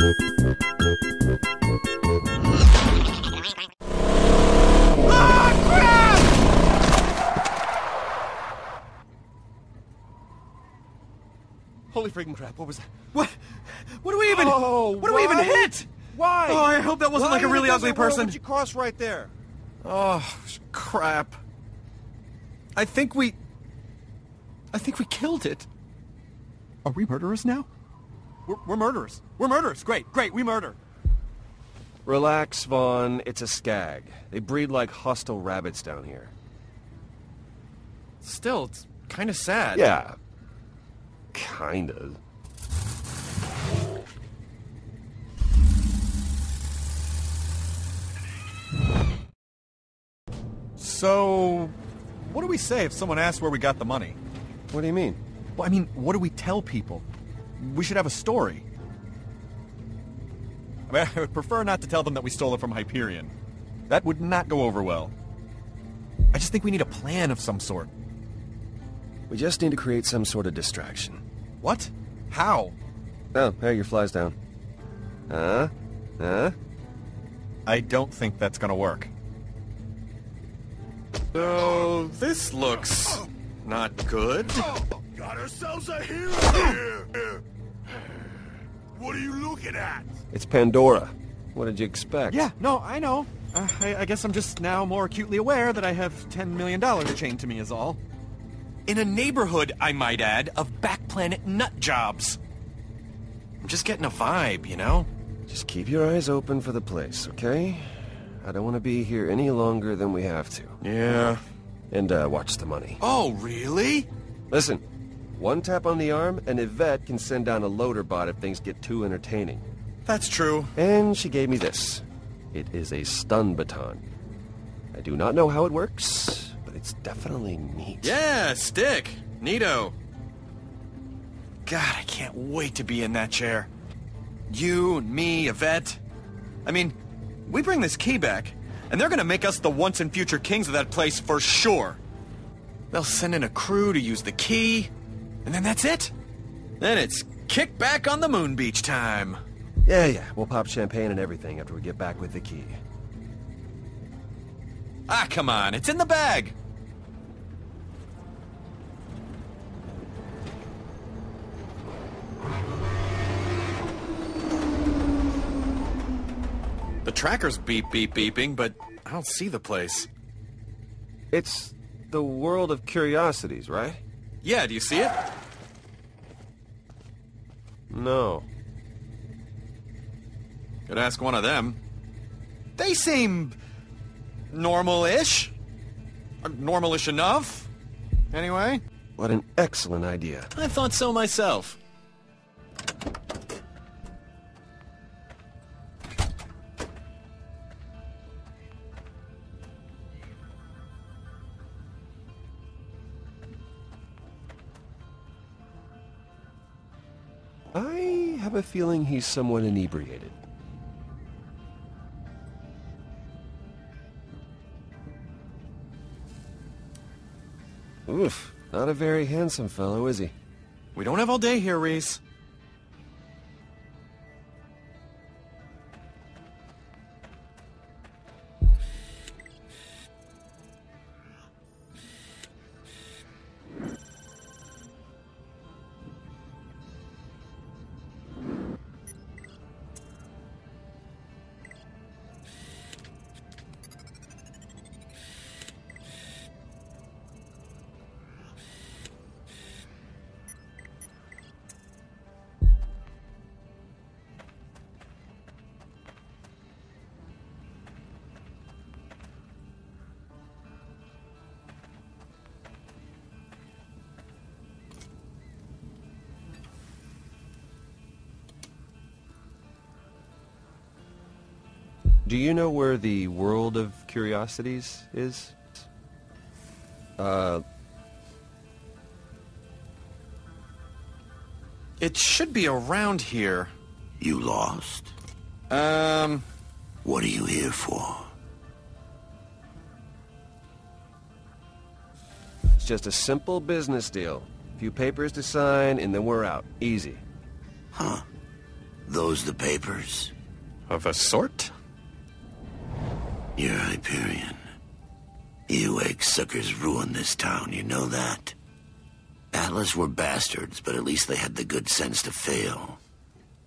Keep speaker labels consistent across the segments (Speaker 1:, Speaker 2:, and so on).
Speaker 1: Holy freaking crap, what was that?
Speaker 2: What? What do we even?
Speaker 1: Oh,
Speaker 2: what do we even hit?
Speaker 1: Why?
Speaker 2: Oh, I hope that wasn't
Speaker 1: Why
Speaker 2: like a really ugly person.
Speaker 1: would you cross right there?
Speaker 2: Oh, crap. I think we. I think we killed it. Are we murderers now?
Speaker 1: We're, we're murderers. We're murderers. Great, great, we murder.
Speaker 3: Relax, Vaughn. It's a skag. They breed like hostile rabbits down here.
Speaker 2: Still, it's kind of sad.
Speaker 3: Yeah. Kinda.
Speaker 1: So, what do we say if someone asks where we got the money?
Speaker 3: What do you mean?
Speaker 1: Well, I mean, what do we tell people? We should have a story. I mean, I would prefer not to tell them that we stole it from Hyperion. That would not go over well. I just think we need a plan of some sort.
Speaker 3: We just need to create some sort of distraction.
Speaker 1: What? How?
Speaker 3: Oh, hey, your fly's down. Huh? Huh?
Speaker 1: I don't think that's gonna work.
Speaker 2: So, this looks not good.
Speaker 4: Got ourselves a hero here! What are you looking at?
Speaker 3: It's Pandora. What did you expect?
Speaker 2: Yeah, no, I know. Uh, I, I guess I'm just now more acutely aware that I have $10 million chained to me is all. In a neighborhood, I might add, of back planet nut jobs. I'm just getting a vibe, you know?
Speaker 3: Just keep your eyes open for the place, okay? I don't want to be here any longer than we have to.
Speaker 2: Yeah.
Speaker 3: And, uh, watch the money.
Speaker 2: Oh, really?
Speaker 3: Listen, one tap on the arm, and Yvette can send down a loader bot if things get too entertaining.
Speaker 2: That's true.
Speaker 3: And she gave me this. It is a stun baton. I do not know how it works, but it's definitely neat.
Speaker 2: Yeah, stick. Neato. God, I can't wait to be in that chair. You and me, Yvette. I mean, we bring this key back, and they're gonna make us the once and future kings of that place for sure. They'll send in a crew to use the key, and then that's it. Then it's kick back on the moon beach time.
Speaker 3: Yeah, yeah. We'll pop champagne and everything after we get back with the key.
Speaker 2: Ah, come on, it's in the bag. The tracker's beep beep beeping, but I don't see the place.
Speaker 3: It's the world of curiosities, right?
Speaker 2: Yeah, do you see it?
Speaker 3: No.
Speaker 2: Could ask one of them. They seem normal-ish. Uh, normal-ish enough. Anyway,
Speaker 3: What an excellent idea.
Speaker 2: I thought so myself.
Speaker 3: Have a feeling he's somewhat inebriated. Oof, not a very handsome fellow, is he?
Speaker 2: We don't have all day here, Rhys.
Speaker 3: Do you know where the world of curiosities is? Uh,
Speaker 2: It should be around here.
Speaker 4: You lost?
Speaker 2: Um,
Speaker 4: What are you here for?
Speaker 3: it's just a simple business deal. A few papers to sign, and then we're out. Easy.
Speaker 4: Huh. Those the papers?
Speaker 2: Of a sort?
Speaker 4: You're Hyperion. You egg suckers ruined this town, you know that? Atlas were bastards, but at least they had the good sense to fail.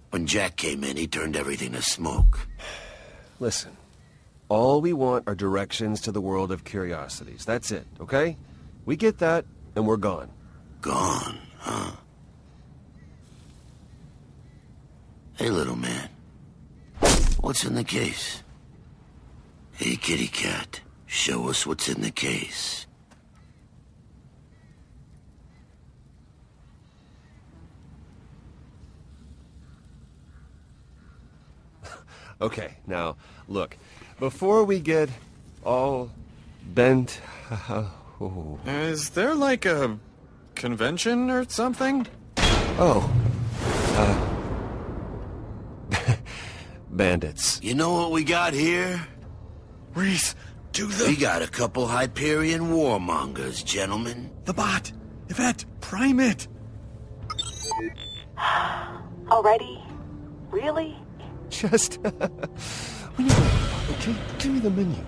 Speaker 4: When Jack came in, he turned everything to smoke.
Speaker 3: Listen, all we want are directions to the world of curiosities. That's it, okay? We get that, and we're gone.
Speaker 4: Gone, huh? Hey, little man. What's in the case? Hey, kitty cat. Show us what's in the case.
Speaker 3: Okay, now, look, before we get all bent... oh.
Speaker 2: Is there like a convention or something?
Speaker 3: Oh. Uh. Bandits.
Speaker 4: You know what we got here?
Speaker 2: Rhys, do the...
Speaker 4: We got a couple Hyperion warmongers, gentlemen.
Speaker 2: The bot! Yvette, prime it!
Speaker 5: Already? Really?
Speaker 3: Just. we need to. Okay, give me the menu.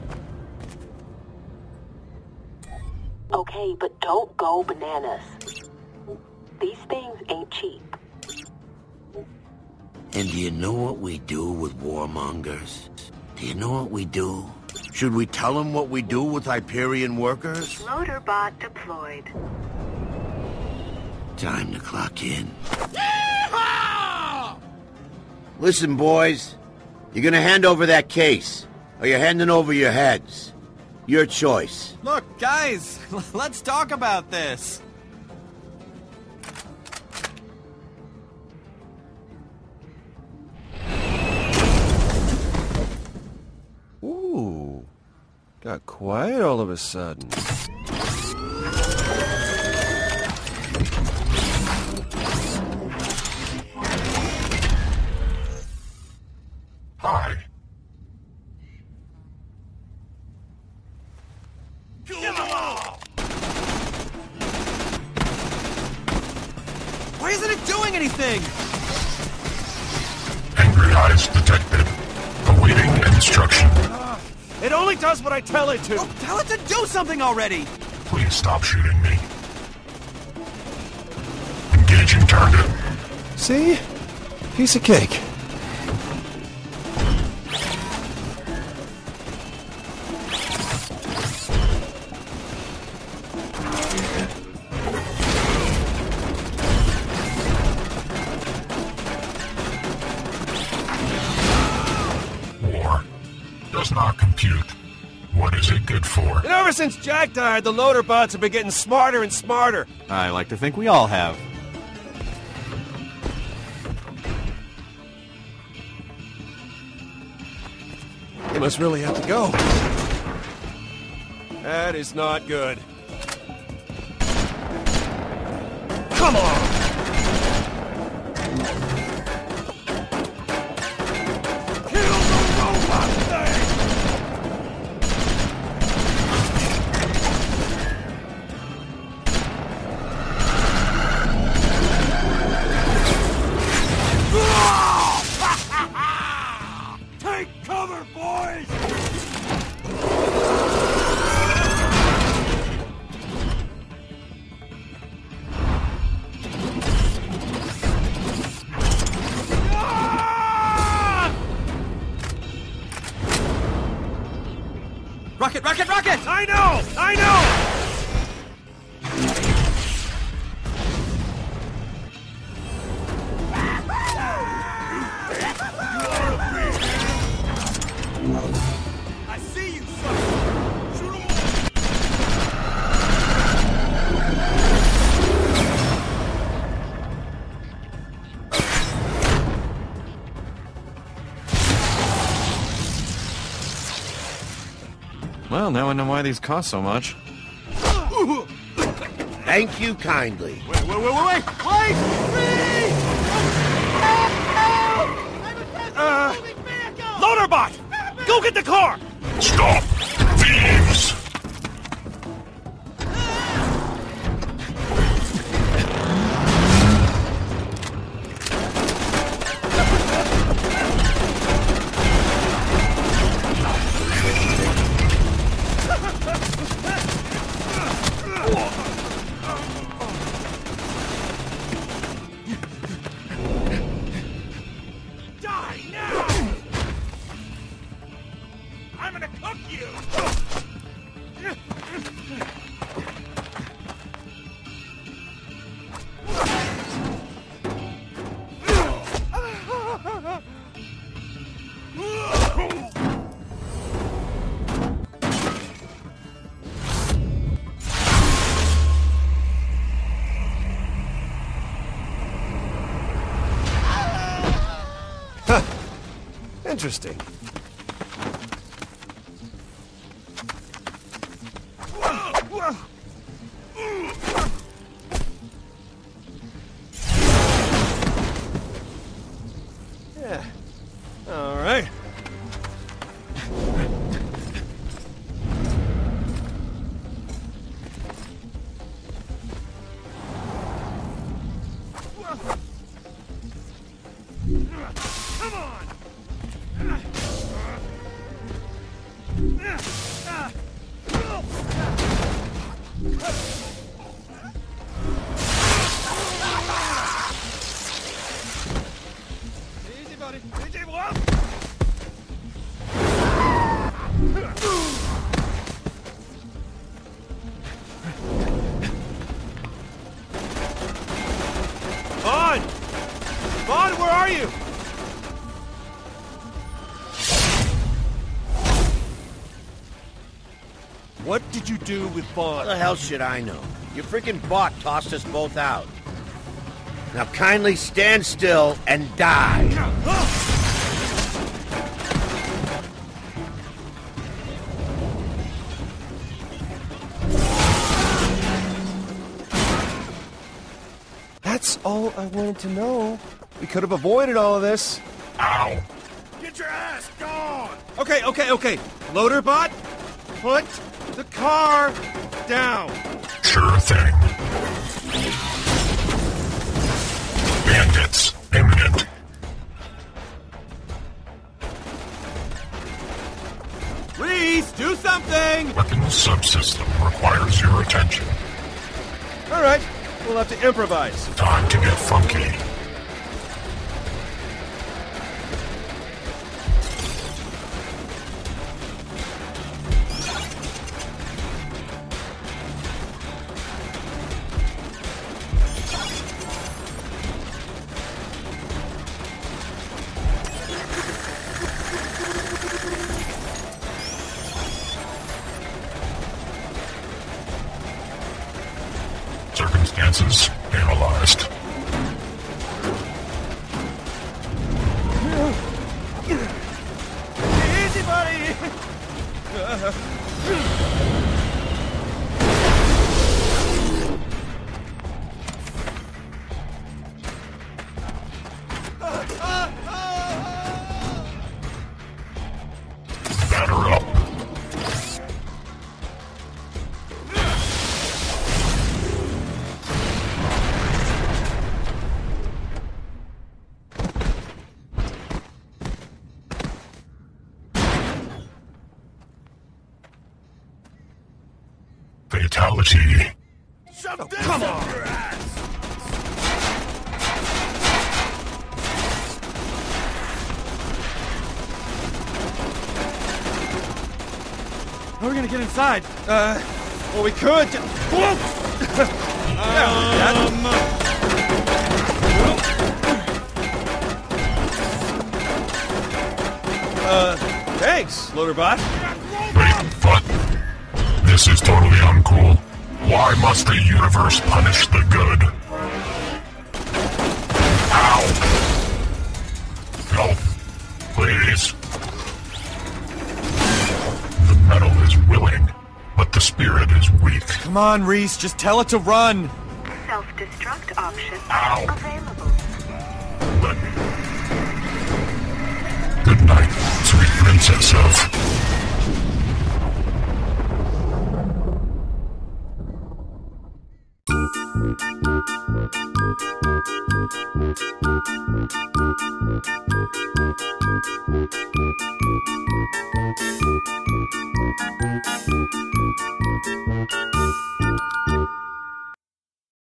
Speaker 5: Okay, but don't go bananas. These things ain't cheap.
Speaker 4: And do you know what we do with warmongers? Do you know what we do? Should we tell them what we do with Hyperion workers?
Speaker 5: Loaderbot deployed.
Speaker 4: Time to clock in. Listen, boys. You're gonna hand over that case, or you're handing over your heads. Your choice.
Speaker 1: Look, guys, let's talk about this.
Speaker 3: Got quiet all of a sudden.
Speaker 1: Tell it to. Oh, tell it to do something already.
Speaker 6: Please stop shooting me. Engaging target.
Speaker 3: See? Piece of cake.
Speaker 6: War. Does not compute. What is it good for?
Speaker 3: And ever since Jack died, the loader bots have been getting smarter and smarter.
Speaker 1: I like to think we all have.
Speaker 3: They must really have to go. That is not good.
Speaker 1: Rocket, rocket, rocket!
Speaker 3: I know! I know!
Speaker 2: Well, now I know why these cost so much.
Speaker 4: Thank you kindly.
Speaker 1: Wait, wait, wait, wait, wait! Wait!
Speaker 3: Uh, Loaderbot! Go get the car!
Speaker 6: Stop!
Speaker 7: Interesting.
Speaker 3: Easy, What did you do with
Speaker 4: How the hell should I know? Your freaking bot tossed us both out. Now kindly stand still and die.
Speaker 7: That's all I wanted to know. We could have avoided all of this.
Speaker 6: Ow.
Speaker 2: Get your ass gone!
Speaker 3: Okay, okay, okay. Loader bot, put the car down.
Speaker 6: Sure thing. Bandits imminent.
Speaker 3: Rhys, do something!
Speaker 6: Weapons subsystem requires your attention.
Speaker 3: All right, we'll have to improvise.
Speaker 6: Time to get funky.
Speaker 3: Easy,
Speaker 6: Fatality.
Speaker 2: Shove this come up your ass!
Speaker 3: How are we gonna get inside? Uh, well, we could. ju- Whoa! yeah, that- Uh, thanks, Loaderbot.
Speaker 6: Wait, but this is totally uncool. Why must the universe punish the good? Ow! Help, please. The metal is willing, but the spirit is weak.
Speaker 3: Come on, Rhys, just tell it to run.
Speaker 5: Self-destruct option
Speaker 6: Ow.
Speaker 5: available.
Speaker 6: Let me. Good night, sweet princess of